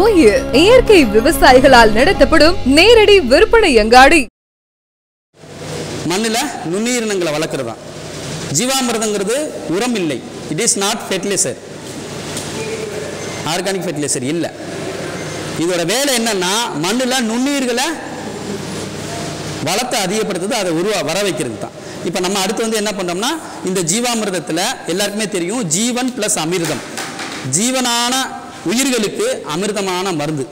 இயற்கை விவசாயிகளால் நடத்தப்படும் நேரடி விற்பனை அங்காடி. மண்ணில் நுண்ணுயிரினங்களை வளர்க்குறது தான். ஜீவாமிர்தங்கிறது உரம் இல்லை it is not fertilizer organic fertilizer இல்லை. இதோட வேலை என்னன்னா மண்ணில் நுண்ணுயிர்களை வளத்தை அதிகப்படுத்துறது அதை உருவா வர வைக்கிறது தான். இப்போ நம்ம அடுத்து வந்து என்ன பண்ணுறோம்னா இந்த ஜீவாமிரதத்தில் எல்லாருக்குமே தெரியும் ஜீவன் ப்ளஸ் அமிர்தம். ஜீவனான உயிர்களுக்கு அமிர்தமான மருந்து.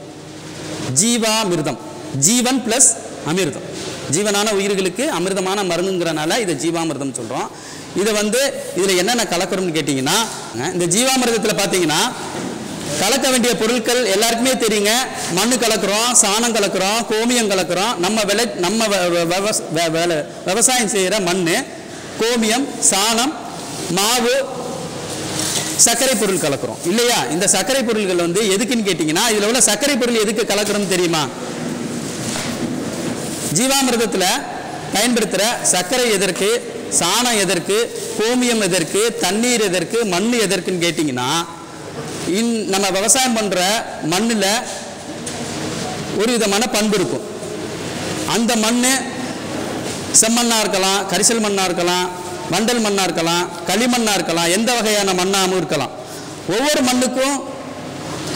ஜீவாமிர்தம். ஜீவன் ப்ளஸ் அமிர்தம். ஜீவனான உயிர்களுக்கு அமிர்தமான மருந்துங்கிறனால இதை ஜீவாமிர்தம் சொல்கிறோம் இதை வந்து இதில் என்னென்ன கலக்கிறோம்னு கேட்டிங்கன்னா இந்த ஜீவாமிர்தத்தில் பார்த்தீங்கன்னா கலக்க வேண்டிய பொருட்கள் எல்லாருக்குமே தெரியுங்க. மண் கலக்கிறோம் சாணம் கலக்கிறோம் கோமியம் கலக்கிறோம். நம்ம விளை நம்ம வ- வேலை- விவசாயம் செய்கிற மண் கோமியம் சாணம் மாவு சர்க்கரை பொருள் கலக்கிறோம். இல்லையா? இந்த சர்க்கரை பொருள்கள் வந்து எதுக்குன்னு கேட்டிங்கன்னா இதில் உள்ள சர்க்கரை பொருள் எதுக்கு கலக்கிறோம் தெரியுமா? ஜீவாமிர்தத்தில் பயன்படுத்துகிற சர்க்கரை எதற்கு? சாணம் எதற்கு? கோமியம் எதற்கு? தண்ணீர் எதற்கு? மண் எதற்குன்னு கேட்டிங்கன்னா இன் நம்ம விவசாயம் பண்ணுற மண்ணில் ஒரு விதமான பண்பு இருக்கும். அந்த மண் செம்மண்ணாக இருக்கலாம் கரிசல் மண்ணாக இருக்கலாம் வண்டல் மண்ணாக இருக்கலாம் களிமண்ணாக இருக்கலாம் எந்த வகையான மண்ணாகவும் இருக்கலாம். ஒவ்வொரு மண்ணுக்கும்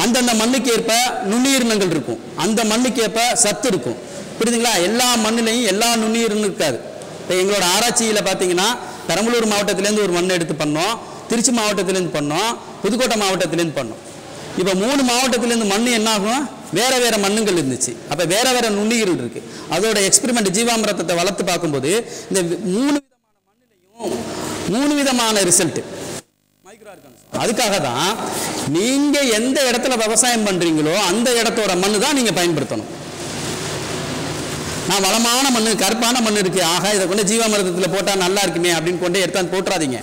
அந்தந்த மண்ணுக்கு ஏற்ப நுண்ணுயிரினங்கள் இருக்கும். அந்த மண்ணுக்கு ஏற்ப சத்து இருக்கும். புரியுதுங்களா? எல்லா மண்ணிலையும் எல்லா நுண்ணுயிரினும் இருக்காது. இப்போ எங்களோட ஆராய்ச்சியில் பார்த்தீங்கன்னா பெரம்பலூர் மாவட்டத்திலேருந்து ஒரு மண் எடுத்து பண்ணோம் திருச்சி மாவட்டத்திலேருந்து பண்ணோம் புதுக்கோட்டை மாவட்டத்திலேருந்து பண்ணோம். இப்போ மூணு மாவட்டத்திலேருந்து மண் என்னாகும்? வேறு வேறு மண்ணுங்கள் இருந்துச்சு. அப்போ வேறு வேறு நுண்ணுயிர்கள் இருக்குது அதோட எக்ஸ்பெரிமெண்ட் ஜீவாமிரத்தை வளர்த்து பார்க்கும்போது இந்த மூணு மூணு விதமான ரிசல்ட் அதுக்காக தான் நீங்க எந்த இடத்துல விவசாயம் பண்றீங்களோ அந்த இடத்தோட மண்ணு தான் நீங்க பயன்படுத்தணும். நான் வளமான மண்ணு கருப்பான மண் இருக்கு ஆகா இதை கொண்டு ஜீவாமிரதத்தில் போட்டால் நல்லா இருக்குமே அப்படின்னு கொண்டு எடுத்தாந்து போட்டுறாதீங்க.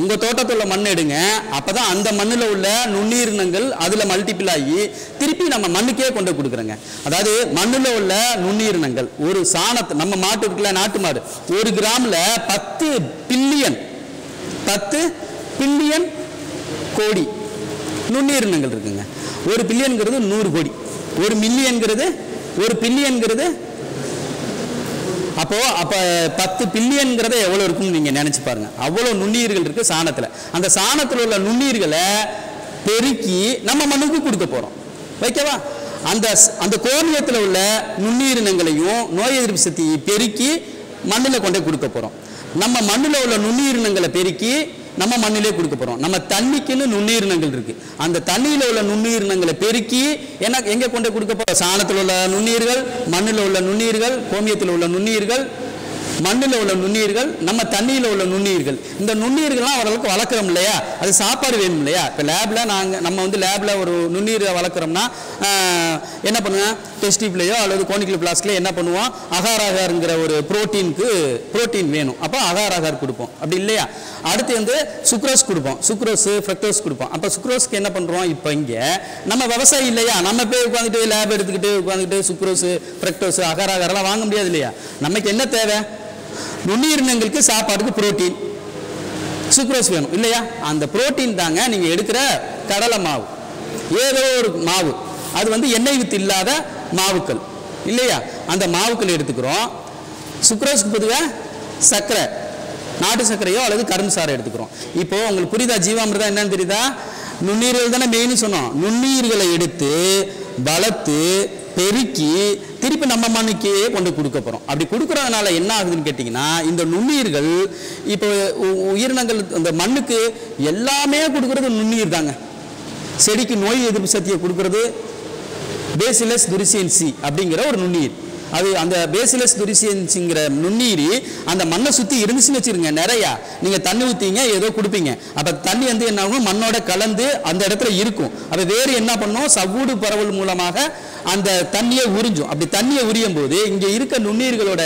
உங்கள் தோட்டத்தில் உள்ள மண் எடுங்க அப்போ தான் அந்த மண்ணில் உள்ள நுண்ணீரினங்கள் அதில் மல்டிபிள் ஆகி திருப்பி நம்ம மண்ணுக்கே கொண்டு கொடுக்குறோங்க. அதாவது மண்ணில் உள்ள நுண்ணீரணங்கள் ஒரு சாணத்தை நம்ம மாட்டு இருக்குல்ல நாட்டு மாடு ஒரு கிராமில் பத்து பில்லியன் பத்து பில்லியன் கோடி. நுண்ணுயிரினங்கள் இருக்குங்க. ஒரு பில்லியன்கிறது நூறு கோடி. ஒரு மில்லியன்கிறது ஒரு பில்லியன்கிறது அப்போ அப்ப பத்து பில்லியன்கிறத எவ்வளவு இருக்கும்னு நீங்க நினைச்சு பாருங்க. அவ்வளவு நுண்ணுயிர்கள் இருக்கு சாணத்துல. அந்த சாணத்துல உள்ள நுண்ணுயிர்களை பெருக்கி நம்ம மண்ணுக்கு கொடுக்க போறோம். ஓகேவா? அந்த அந்த கோமியத்தில் உள்ள நுண்ணுயிரினங்களையும் நோய் எதிர்ப்பு சக்தியை பெருக்கி மண்ணில் கொண்டே கொடுக்க போறோம். நம்ம மண்ணில் உள்ள நுண்ணுயிரினங்களை பெருக்கி நம்ம மண்ணிலே கொடுக்க போகிறோம் நம்ம தண்ணிக்குன்னு நுண்ணுயிரினங்கள் இருக்கு. அந்த தண்ணியில் உள்ள நுண்ணுயிரினங்களை பெருக்கி என்ன எங்கே கொண்டு கொடுக்க போகிறோம் சாணத்தில் உள்ள நுண்ணுயிர்கள் மண்ணில் உள்ள நுண்ணுயிர்கள் கோமியத்தில் உள்ள நுண்ணுயிர்கள் மண்ணில் உள்ள நுண்ணுயிர்கள் நம்ம தண்ணியில் உள்ள நுண்ணுயிர்கள் இந்த நுண்ணுயிர்கள்லாம் ஓரளவுக்கு வளர்க்குறோம் இல்லையா? அது சாப்பாடு வேணும் இல்லையா? இப்போ லேபில் நாங்கள் நம்ம வந்து லேபில் ஒரு நுண்ணுயிரை வளர்க்குறோம்னா என்ன பண்ணுவேன் டெஸ்டிப்லேயோ அல்லது கோனிக்கல் பிளாஸ்ட்லையோ என்ன பண்ணுவோம்? அகாராகாருங்கிற ஒரு புரோட்டீனுக்கு புரோட்டீன் வேணும். அப்போ அகாராகார் கொடுப்போம். அப்படி இல்லையா? அடுத்து வந்து சுக்ரோஸ் கொடுப்போம். சுக்ரோஸ் ஃப்ரக்டோஸ் கொடுப்போம். அப்போ சுக்ரோஸ்க்கு என்ன பண்ணுறோம் இப்போ இங்கே நம்ம விவசாயி இல்லையா? நம்ம போய் உட்காந்துட்டு லேப் எடுத்துக்கிட்டு உட்காந்துட்டு சுக்ரோஸ் ஃப்ரக்டோஸ் அகாராகாரெல்லாம் வாங்க முடியாது இல்லையா? நமக்கு என்ன தேவை? நுண்ணுயிரினங்களுக்கு சாப்பாட்டுக்கு புரோட்டீன். சுக்ரோஸ் வேணும் இல்லையா? அந்த புரோட்டீன் தாங்க நீங்கள் எடுக்கிற கடலை மாவு. ஏதோ ஒரு மாவு. அது வந்து எண்ணெய் வித்து இல்லாத மாவுக்கள் இல்லையா? அந்த மாவுக்கள் எடுத்துக்கிறோம். சுக்ரோஸ்க்கு பொதுவாக சர்க்கரை நாட்டு சர்க்கரையோ அல்லது கரும்பு சாறை எடுத்துக்கிறோம். இப்போ உங்களுக்கு புரியுதா? ஜீவாமிர்தம் என்னன்னு தெரியுதா? நுண்ணீர்கள் தானே மெயின் சொன்னோம். நுண்ணீர்களை எடுத்து வளர்த்து பெருக்கி திருப்பி நம்ம மண்ணுக்கே கொண்டு கொடுக்க போகிறோம் அப்படி கொடுக்குறதுனால என்ன ஆகுதுன்னு கேட்டிங்கன்னா இந்த நுண்ணுயிர்கள் இப்போ உ- உயிரினங்கள் இந்த மண்ணுக்கு எல்லாமே கொடுக்குறது நுண்ணுயிர் தாங்க. செடிக்கு நோய் எதிர்ப்பு சக்தியை கொடுக்கறது பேசிலஸ் துரிசியன்சி அப்படிங்கிற ஒரு நுண்ணுயிர் அது அந்த பேசிலஸ் துரிசியன்சிங்கிற நுண்ணீர் அந்த மண்ணை சுற்றி இருந்துச்சுன்னு வச்சிருங்க நிறையா. நீங்கள் தண்ணி ஊற்றிங்க ஏதோ கொடுப்பீங்க. அப்போ தண்ணி வந்து என்ன ஆகும்? மண்ணோட கலந்து அந்த இடத்துல இருக்கும். அப்போ வேறு என்ன பண்ணும்? சவ்வூடு பரவல் மூலமாக அந்த தண்ணியை உறிஞ்சும். அப்படி தண்ணியை உரியும் போது இங்கே இருக்க நுண்ணீர்களோட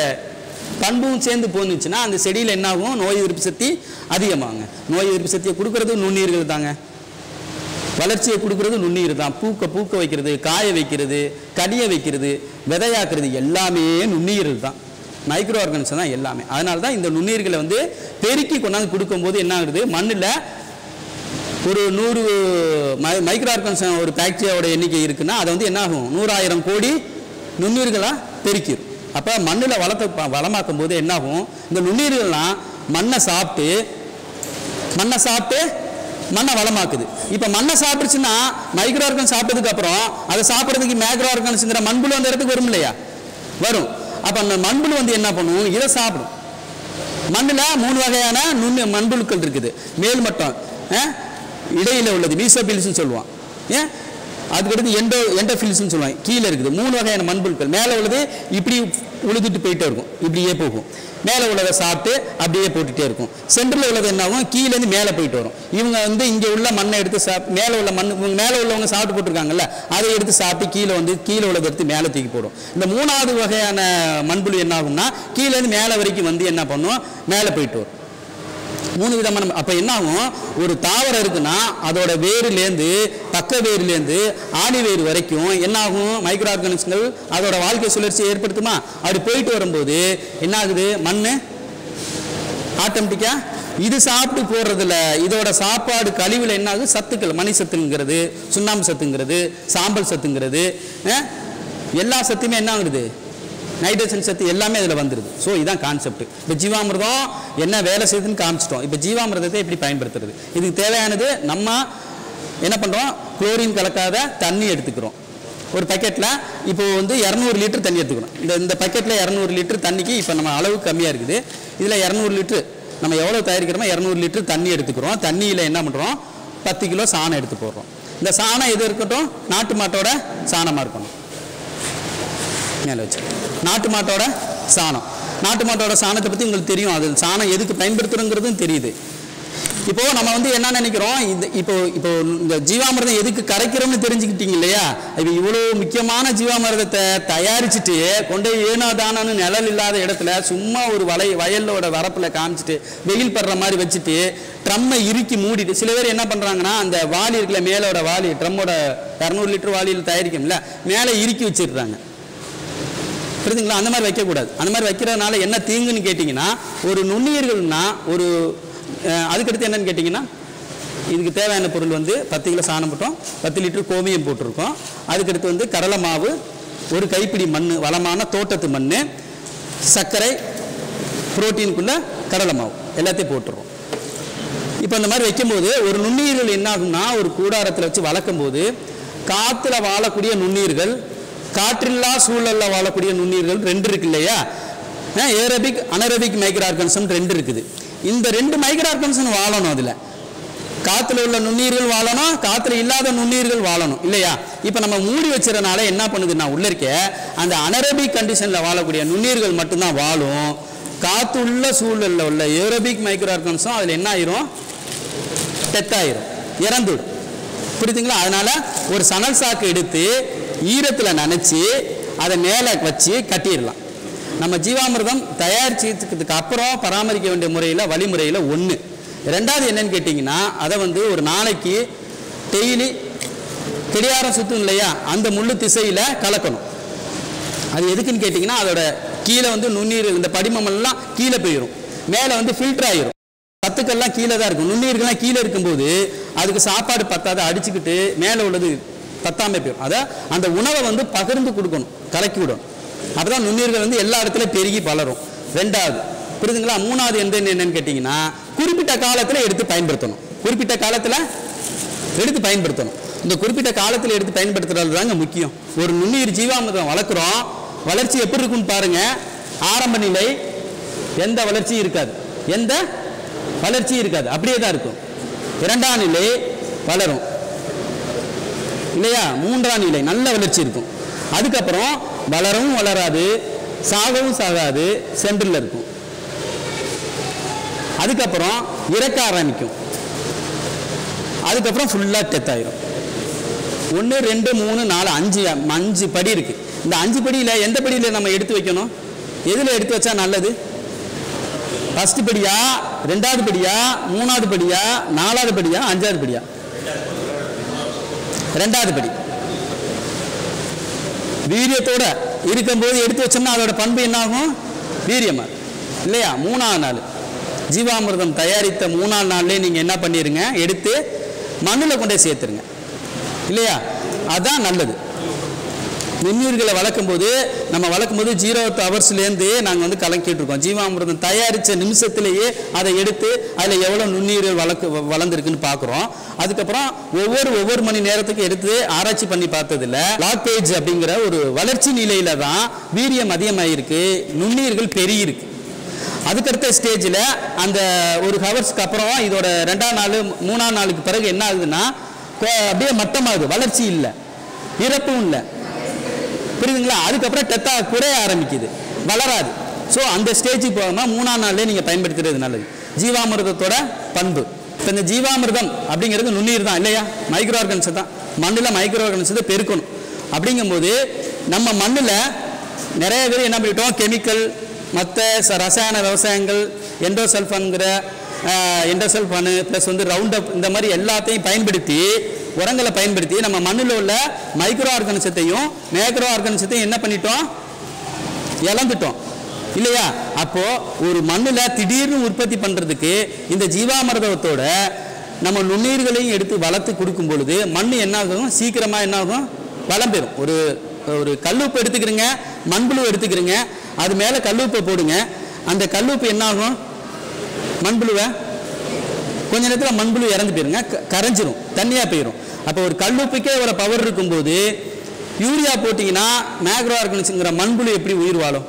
பண்பும் சேர்ந்து போந்துச்சுன்னா அந்த செடியில் என்ன ஆகும் நோய் எதிர்ப்பு சக்தி அதிகமாகுங்க நோய் எதிர்ப்பு சக்தியை கொடுக்கறது நுண்ணீர்கள் தாங்க. வளர்ச்சியை கொடுக்கறது நுண்ணீர் தான். பூக்க பூக்க வைக்கிறது காய வைக்கிறது கடியை வைக்கிறது விதையாக்குறது எல்லாமே நுண்ணுயிர்கள் தான். மைக்ரோ ஆர்கனிசம் தான் எல்லாமே. அதனால தான் இந்த நுண்ணீர்களை வந்து பெருக்கி கொண்டாந்து கொடுக்கும்போது என்ன ஆகுது மண்ணில் ஒரு நூறு மை மைக்ரோஆர்கன்ஸ் ஒரு பாக்டீரியாவோட எண்ணிக்கை இருக்குன்னா அதை வந்து என்ன ஆகும் நூறாயிரம் கோடி நுண்ணுயிர்களாக பெருக்கிடும் அப்போ மண்ணில் வளர்த்த வளமாக்கும் போது என்னாகும்? இந்த நுண்ணுயிர்கள்லாம் மண்ணை சாப்பிட்டு மண்ணை சாப்பிட்டு மண்ணை வளமாக்குது. இப்போ மண்ணை சாப்பிடுச்சுன்னா மைக்ரோ ஆர்கன் சாப்பிட்டதுக்கப்புறம் அதை சாப்பிட்றதுக்கு மேக்ரோ ஆர்கன்ஸுங்கிற மண்புழு அந்த இடத்துக்கு வரும் இல்லையா? வரும். அப்போ அந்த மண்புழு வந்து என்ன பண்ணும்? இதை சாப்பிடும். மண்ணில் மூணு வகையான நுண்ணு மண்புழுக்கள் இருக்குது. மேல் மட்டம் இடையில உள்ளது. மீசோபில்ஸ்னு சொல்லுவான். ஏன் அதுக்கடுத்து எண்டோ எண்டோஃபில்ஸ்னு சொல்லுவாங்க கீழே இருக்குது. மூணு வகையான மண்புழுக்கள். மேலே உள்ளது இப்படி உழுதுட்டு போயிட்டே இருக்கும். இப்படியே போகும். மேலே உள்ளதை சாப்பிட்டு அப்படியே போட்டுகிட்டே இருக்கும். சென்டரில் உள்ளது என்னாகும்? கீழேருந்து மேலே போயிட்டு வரும். இவங்க வந்து இங்கே உள்ள மண்ணை எடுத்து சாப் மேலே உள்ள மண் இவங்க மேலே உள்ளவங்க சாப்பிட்டு போட்டிருக்காங்கல்ல அதை எடுத்து சாப்பிட்டு கீழே வந்து கீழே உள்ளதை எடுத்து மேலே தூக்கி போடும். இந்த மூணாவது வகையான மண்புழு என்ன ஆகும்னா கீழேருந்து மேலே வரைக்கும் வந்து என்ன பண்ணும்? மேலே போயிட்டு வரும். மூணு விதமான அப்போ என்ன ஆகும் ஒரு தாவரம் இருக்குன்னா அதோட வேர்லேருந்து பக்க வேர்லேருந்து ஆணி வேர் வரைக்கும் என்ன ஆகும் மைக்ரோ ஆர்கானிக்ஸ்கள் அதோட வாழ்க்கை சுழற்சியை ஏற்படுத்துமா? அப்படி போயிட்டு வரும்போது என்ன ஆகுது மண் ஆட்டோமேட்டிக்காக இது சாப்பிட்டு போடுறதுல இதோட சாப்பாடு கழிவில் என்ன ஆகுது சத்துக்கள் மணி சத்துங்கிறது சுண்ணாம்பு சத்துங்கிறது சாம்பல் சத்துங்கிறது எல்லா சத்துமே என்ன ஆகுது? நைட்ரஜன் சத்து எல்லாமே இதில் வந்துடுது ஸோ இதுதான் கான்செப்ட் இப்போ ஜீவாமிர்தம் என்ன வேலை செய்யுதுன்னு காமிச்சிட்டோம். இப்போ ஜீவாமிர்தத்தை எப்படி பயன்படுத்துறது? இதுக்கு தேவையானது நம்ம என்ன பண்ணுறோம் குளோரின் கலக்காத தண்ணி எடுத்துக்கிறோம். ஒரு பக்கெட்டில் இப்போ வந்து இரநூறு லிட்டர் தண்ணி எடுத்துக்கணும். இந்த இந்த பக்கெட்டில் இரநூறு லிட்டர் தண்ணிக்கு இப்போ நம்ம அளவு கம்மியாக இருக்குது. இதில் இரநூறு லிட்டர் நம்ம எவ்வளோ தயாரிக்கிறோமோ இரநூறு லிட்டர் தண்ணி எடுத்துக்கிறோம். தண்ணியில் என்ன பண்ணுறோம் பத்து கிலோ சாணம் எடுத்து போடுறோம். இந்த சாணம் எது இருக்கட்டும்? நாட்டு மாட்டோட சாணமாக இருக்கணும். மேலே வச்சு. நாட்டு மாட்டோட சாணம். நாட்டு மாட்டோட சாணத்தை பற்றி உங்களுக்கு தெரியும். அது சாணம் எதுக்கு பயன்படுத்துறோங்கிறதும் தெரியுது. இப்போ நம்ம வந்து என்ன நினைக்கிறோம்? இந்த இப்போ இப்போ இந்த ஜீவாமிரதம் எதுக்கு கரைக்கிறோம்னு தெரிஞ்சுக்கிட்டீங்க இல்லையா? இப்போ இவ்வளோ முக்கியமான ஜீவாமிரதத்தை தயாரிச்சுட்டு கொண்டு போய் ஏனோ தானோன்னு நிழல் இல்லாத இடத்துல சும்மா ஒரு வலை வயலோட வரப்பில் காமிச்சிட்டு வெயில் படுற மாதிரி வச்சுட்டு ட்ரம்மை இறுக்கி மூடிட்டு சில பேர் என்ன பண்ணுறாங்கன்னா அந்த வாலி இருக்குல்ல மேலோட வாளி ட்ரம்மோட இரநூறு லிட்டர் வாளியில் தயாரிக்கும்ல மேலே இறுக்கி வச்சிடுறாங்க. புரியுதுங்களா அந்த மாதிரி வைக்கக்கூடாது. அந்த மாதிரி வைக்கிறதுனால என்ன தீங்குன்னு கேட்டிங்கன்னா ஒரு நுண்ணுயிர்கள்னா ஒரு அதுக்கடுத்து என்னன்னு கேட்டிங்கன்னா இதுக்கு தேவையான பொருள் வந்து பத்து கிலோ சாணம் போட்டோம் பத்து லிட்டர் கோமியம் போட்டிருக்கோம். அதுக்கடுத்து வந்து கடலை மாவு ஒரு கைப்பிடி மண் வளமான தோட்டத்து மண் சர்க்கரை புரோட்டீனுக்குள்ள கடலை மாவு எல்லாத்தையும் போட்டுருவோம். இப்போ இந்த மாதிரி வைக்கும்போது ஒரு நுண்ணுயிர்கள் என்ன ஆகும்னா ஒரு கூடாரத்தில் வச்சு வளர்க்கும் போது காற்றுல வாழக்கூடிய நுண்ணுயிர்கள் காற்றில்லா சூழலில் வாழக்கூடிய நுண்ணுயிர்கள் ரெண்டு இருக்கு இல்லையா? ஏரபிக் அனரபிக் மைக்ரோ ரெண்டு இருக்குது. இந்த ரெண்டு மைக்ரோ வாழணும் அதில். காற்றுல உள்ள நுண்ணுயிர்கள் வாழணும் காற்றுல இல்லாத நுண்ணுயிர்கள் வாழணும் இல்லையா? இப்போ நம்ம மூடி வச்சுறதுனால என்ன பண்ணுதுன்னா உள்ள இருக்க அந்த அனரபிக் கண்டிஷனில் வாழக்கூடிய நுண்ணுயிர்கள் மட்டும்தான் வாழும். காற்று உள்ள சூழலில் உள்ள ஏரோபிக் மைக்ரார்கன்ஸும் அதில் என்ன ஆயிரும்? டெத் ஆயிரும். இறந்துடும். புரியுதுங்களா? அதனால ஒரு சணல் சாக்கு எடுத்து ஈரத்தில் நினச்சி அதை மேலே வச்சு கட்டிடலாம். நம்ம ஜீவாமிர்தம் தயாரிச்சதுக்கு அப்புறம் பராமரிக்க வேண்டிய முறையில் வழிமுறையில் ஒன்று ரெண்டாவது என்னன்னு கேட்டிங்கன்னா அதை வந்து ஒரு நாளைக்கு டெய்லி கடிகாரம் சுற்றும் இல்லையா அந்த முள்ளு திசையில் கலக்கணும். அது எதுக்குன்னு கேட்டிங்கன்னா அதோட கீழே வந்து நுண்ணீர் இந்த படிமமெல்லாம் கீழே போயிடும் மேலே வந்து ஃபில்டர் ஆயிரும். சத்துக்கள்லாம் கீழே தான் இருக்கும். நுண்ணீர்கள்லாம் கீழே இருக்கும்போது அதுக்கு சாப்பாடு பத்தாத அடிச்சுக்கிட்டு மேலே உள்ளது பத்தாம போயிடும் அதை அந்த உணவை வந்து பகிர்ந்து கொடுக்கணும் கலக்கி விடணும். அப்பதான் நுண்ணீர்கள் வந்து எல்லா இடத்துலையும் பெருகி வளரும். ரெண்டாவது புரியுதுங்களா? மூணாவது எந்த என்னன்னு கேட்டிங்கன்னா குறிப்பிட்ட காலத்தில் எடுத்து பயன்படுத்தணும். குறிப்பிட்ட காலத்தில் எடுத்து பயன்படுத்தணும். இந்த குறிப்பிட்ட காலத்தில் எடுத்து பயன்படுத்துறது தாங்க முக்கியம். ஒரு நுண்ணுயிர் ஜீவாமிர்தம் வளர்க்குறோம். வளர்ச்சி எப்படி இருக்குன்னு பாருங்க. ஆரம்ப நிலை எந்த வளர்ச்சியும் இருக்காது. எந்த வளர்ச்சியும் இருக்காது. அப்படியே தான் இருக்கும். இரண்டாம் நிலை வளரும். இல்லையா? மூன்றாம் நிலை நல்ல வளர்ச்சி இருக்கும். அதுக்கப்புறம் வளரவும் வளராது சாகவும் சாகாது சென்டரில் இருக்கும். அதுக்கப்புறம் இறக்க ஆரம்பிக்கும். அதுக்கப்புறம் ஃபுல்லாக டெத்தாயிரும் ஒன்று ரெண்டு மூணு நாலு அஞ்சு அஞ்சு படி இருக்கு. இந்த அஞ்சு படியில் எந்த படியில் நம்ம எடுத்து வைக்கணும்? எதில் எடுத்து வச்சா நல்லது? ஃபஸ்ட்டு படியா ரெண்டாவது படியா மூணாவது படியா நாலாவது படியா அஞ்சாவது படியா? ரெண்டாவது படி. வீரியத்தோட இருக்கும்போது எடுத்து வச்சோம்னா அதோட பண்பு என்னாகும்? வீரியமா இல்லையா? மூணாவது நாள். ஜீவாமிர்தம் தயாரித்த மூணாவது நாள்லேயே நீங்கள் என்ன பண்ணிடுங்க எடுத்து மண்ணில் கொண்டே சேர்த்துருங்க. இல்லையா? அதுதான் நல்லது. நுண்ணுயிர்களை வளர்க்கும் போது நம்ம வளர்க்கும் போது ஜீரோ ஹவர்ஸ்லேருந்து நாங்கள் வந்து கலக்கிட்டுருக்கோம் ஜீவாமிர்தம் தயாரித்த நிமிஷத்துலேயே அதை எடுத்து அதில் எவ்வளோ நுண்ணுயிர்கள் வளர்க்கு வ- வளர்ந்துருக்குன்னு பார்க்குறோம். அதுக்கப்புறம் ஒவ்வொரு ஒவ்வொரு மணி நேரத்துக்கு எடுத்து ஆராய்ச்சி பண்ணி பார்த்ததில்ல. லாக்கேஜ் அப்படிங்கிற ஒரு வளர்ச்சி நிலையில தான் வீரியம் அதிகமாகிருக்கு நுண்ணுயிர்கள் பெருகிருக்கு அதுக்கடுத்த ஸ்டேஜில் அந்த ஒரு ஹவர்ஸ்க்கு அப்புறம் இதோட ரெண்டாம் நாள் மூணாம் நாளுக்கு பிறகு என்ன ஆகுதுன்னா அப்படியே மட்டமாகுது. வளர்ச்சி இல்லை. இறப்பும் இல்லை. புரியுதுங்களா? அதுக்கப்புறம் டெத்தா குறைய ஆரம்பிக்குது. வளராது. ஸோ அந்த ஸ்டேஜுக்கு போகாமல் மூணாம் நாள்லேயே நீங்கள் பயன்படுத்துறது நல்லது. ஜீவாமிர்தத்தோட பண்பு. இப்போ இந்த ஜீவாமிர்தம் அப்படிங்கிறது நுண்ணீர் தான் இல்லையா? மைக்ரோ ஆர்கன்ஸ் தான். மண்ணில் மைக்ரோ ஆர்கன்ஸ் பெருக்கணும். அப்படிங்கும்போது நம்ம மண்ணில் நிறைய பேர் என்ன பண்ணிட்டோம்? கெமிக்கல் மற்ற ச- ரசாயன விவசாயங்கள் எண்டோசல்ஃபன்கிற எண்டோசல்ஃபானு ப்ளஸ் வந்து ரவுண்டப் இந்த மாதிரி எல்லாத்தையும் பயன்படுத்தி உரங்களை பயன்படுத்தி நம்ம மண்ணில் உள்ள மைக்ரோ ஆர்கனிசத்தையும் மேக்ரோ ஆர்கனிசத்தையும் என்ன பண்ணிட்டோம்? இழந்துட்டோம். இல்லையா? அப்போ ஒரு மண்ணில் திடீர்னு உற்பத்தி பண்ணுறதுக்கு இந்த ஜீவாமிர்தத்தோட நம்ம நுண்ணுயிர்களையும் எடுத்து வளர்த்து கொடுக்கும் பொழுது மண் என்ன ஆகும் என்னாகும்? என்ன ஆகும் வளம் பெறும். ஒரு ஒரு கல்லுப்பு எடுத்துக்கிறீங்க மண்புழு எடுத்துக்கிறீங்க அது மேலே கல்லுப்பை போடுங்க. அந்த கல்லுப்பு என்ன ஆகும் மண்புழுவை கொஞ்ச நேரத்தில் மண்புழு இறந்து போயிருங்க க- கரைஞ்சிரும் தண்ணியாக போயிடும் அப்போ ஒரு கல்லுப்புக்கே ஒரு பவர் இருக்கும்போது யூரியா போட்டிங்கன்னா மேக்ரோ ஆர்கனிஸுங்கிற மண்புழு எப்படி உயிர் வாழும்?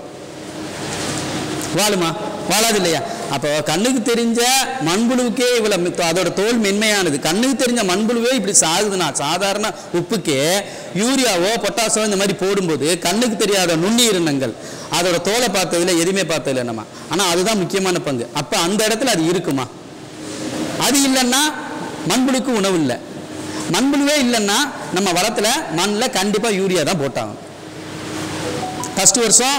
வாழுமா? வாழாது இல்லையா? அப்போ கண்ணுக்கு தெரிஞ்ச மண்புழுவுக்கே இவ்வளோ அதோட தோல் மென்மையானது. கண்ணுக்கு தெரிஞ்ச மண்புழுவே இப்படி சாகுதுன்னா சாதாரண உப்புக்கே யூரியாவோ பொட்டாசோ இந்த மாதிரி போடும்போது கண்ணுக்கு தெரியாத நுண்ணுயிரினங்கள் அதோட தோலை பார்த்ததில்ல எதுவுமே பார்த்ததில்ல நம்ம. ஆனால் அதுதான் முக்கியமான பங்கு. அப்போ அந்த இடத்துல அது இருக்குமா? அது இல்லைன்னா மண்புழுக்கு உணவு இல்லை. மண்புழுவே இல்லைன்னா நம்ம வளத்தில் மண்ணில் கண்டிப்பாக யூரியா தான் போட்டாங்க. ஃபஸ்ட்டு வருஷம்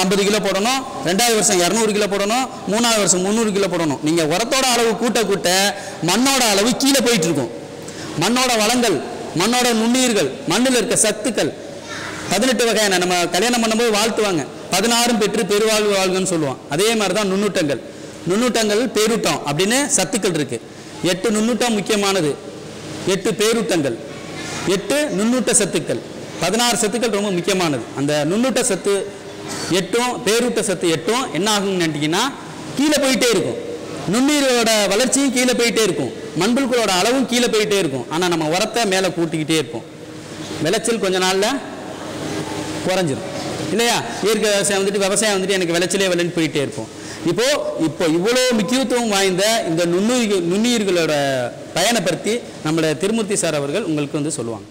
ஐம்பது கிலோ போடணும் ரெண்டாவது வருஷம் இரநூறு கிலோ போடணும் மூணாவது வருஷம் முந்நூறு கிலோ போடணும். நீங்கள் உரத்தோட அளவு கூட்ட கூட்ட மண்ணோட அளவு கீழே போயிட்டுருக்கும் மண்ணோட வளங்கள் மண்ணோட நுண்ணுயிர்கள் மண்ணில் இருக்க சத்துக்கள் பதினெட்டு வகையான நம்ம கல்யாணம் பண்ணும்போது வாழ்த்துவாங்க. பதினாறும் பெற்று பெருவாழ்வு வாழ்கன்னு சொல்லுவோம் அதே மாதிரி தான் நுண்ணூட்டங்கள். நுண்ணூட்டங்கள் பேரூட்டம் அப்படின்னு சத்துக்கள் இருக்குது எட்டு நுண்ணூட்டம் முக்கியமானது. எட்டு பேரூட்டங்கள் எட்டு நுண்ணூட்ட சத்துக்கள். பதினாறு சத்துக்கள் ரொம்ப முக்கியமானது. அந்த நுண்ணூட்ட சத்து எட்டும் பேரூட்ட சத்து எட்டும் என்ன ஆகும்னு நினைட்டிங்கன்னா கீழே போயிட்டே இருக்கும். நுண்ணுயிரோட வளர்ச்சியும் கீழே போயிட்டே இருக்கும். மண்புழுக்களோட அளவும் கீழே போயிட்டே இருக்கும். ஆனால் நம்ம உரத்தை மேலே கூட்டிக்கிட்டே இருப்போம். விளைச்சல் கொஞ்ச நாளில் குறைஞ்சிரும். இல்லையா? இயற்கை விவசாயம் வந்துட்டு விவசாயம் வந்துட்டு எனக்கு விளைச்சலே வரலன்னு போயிட்டே இருப்போம். இப்போது இப்போ இவ்வளோ முக்கியத்துவம் வாய்ந்த இந்த நுண்ணுயிர் நுண்ணுயிர்களோட பயணப்படுத்தி பற்றி நம்மளோட திருமூர்த்தி சார் அவர்கள் உங்களுக்கு வந்து சொல்லுவாங்க.